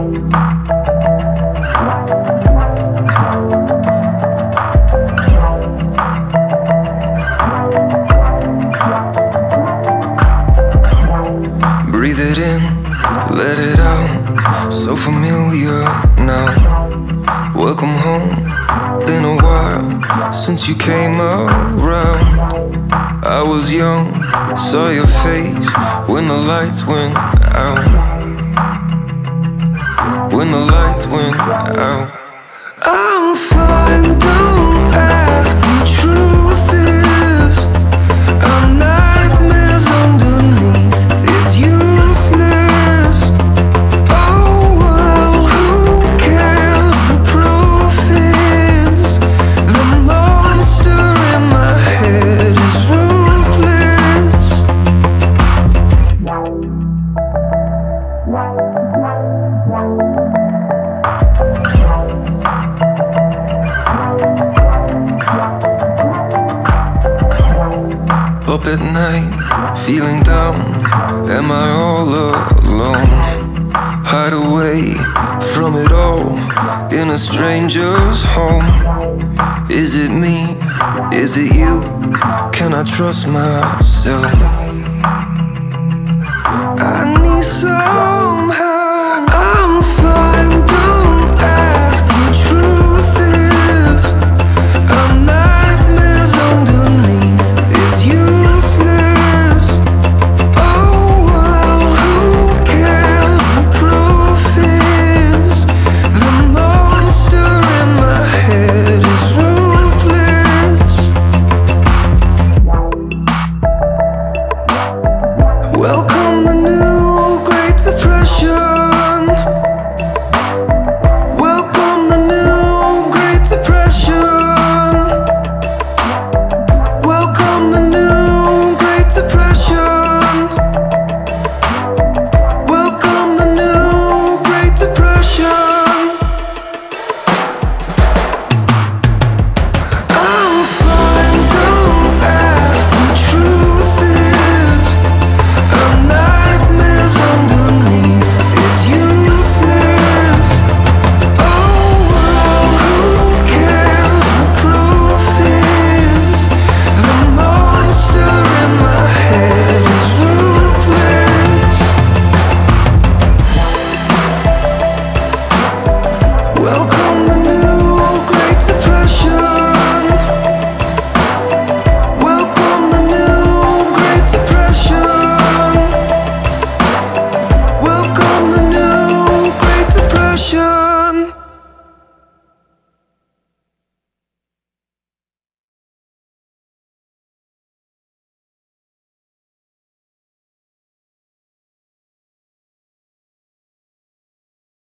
Breathe it in, let it out. So familiar now. Welcome home. Been a while since you came around. I was young, saw your face when the lights went out. When the lights went out. I'm fine, don't ask. The truth is, I'm nightmares underneath. It's useless. Oh well, who cares? The proof is, the monster in my head is ruthless. At night, feeling down. Am I all alone? Hide away from it all in a stranger's home. Is it me? Is it you? Can I trust myself? I need some. 모두